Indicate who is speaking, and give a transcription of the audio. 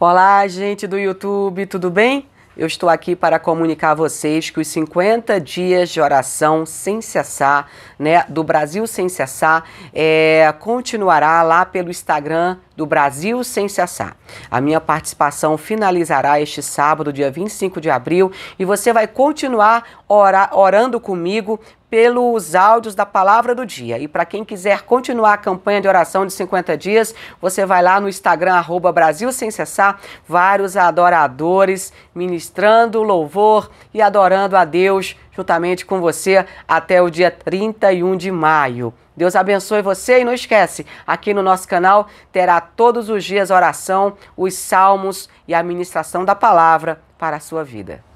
Speaker 1: Olá, gente do YouTube, tudo bem? Eu estou aqui para comunicar a vocês que os 50 dias de oração sem cessar, né, do Brasil sem cessar, é, continuará lá pelo Instagram do Brasil Sem Cessar. A minha participação finalizará este sábado, dia 25 de abril, e você vai continuar ora, orando comigo pelos áudios da palavra do dia. E para quem quiser continuar a campanha de oração de 50 dias, você vai lá no Instagram, arroba Brasil Sem Cessar, vários adoradores ministrando louvor e adorando a Deus juntamente com você até o dia 31 de maio. Deus abençoe você e não esquece, aqui no nosso canal terá todos os dias oração, os salmos e a ministração da palavra para a sua vida.